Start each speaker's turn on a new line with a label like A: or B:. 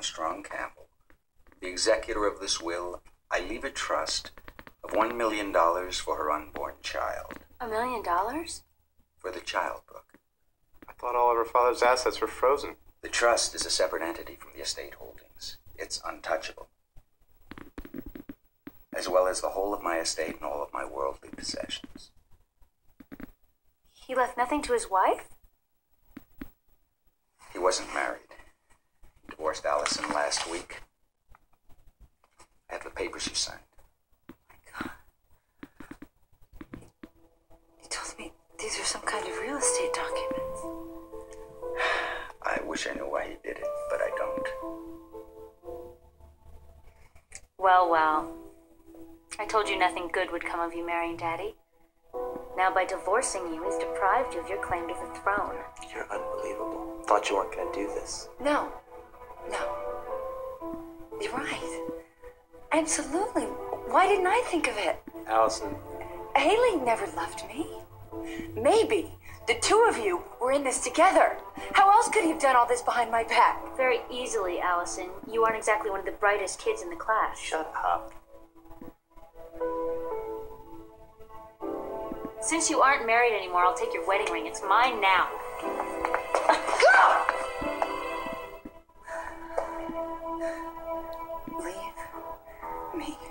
A: Armstrong Campbell, the executor of this will, I leave a trust of one million dollars for her unborn child.
B: A million dollars?
A: For the child, Brooke.
C: I thought all of her father's assets were frozen.
A: The trust is a separate entity from the estate holdings. It's untouchable. As well as the whole of my estate and all of my worldly possessions.
B: He left nothing to his wife?
A: He wasn't married. Divorced Alison last week. I have the papers you signed. Oh my god.
B: He told me these are some kind of real estate documents.
A: I wish I knew why he did it, but I don't.
B: Well, well. I told you nothing good would come of you marrying Daddy. Now, by divorcing you, he's deprived you of your claim to the throne.
D: You're unbelievable. Thought you weren't gonna do this.
B: No. You're right. Absolutely. Why didn't I think of it?
C: Alison,
B: Haley never loved me. Maybe the two of you were in this together. How else could he have done all this behind my back? Very easily, Alison. You aren't exactly one of the brightest kids in the class.
D: Shut up.
B: Since you aren't married anymore, I'll take your wedding ring. It's mine now. Me